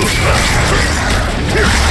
Here!